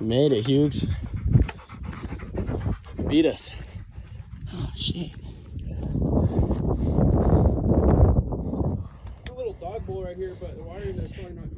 Made it, Hughes. Beat us. Oh, shit. A little dog bowl right here, but the water is probably not clean.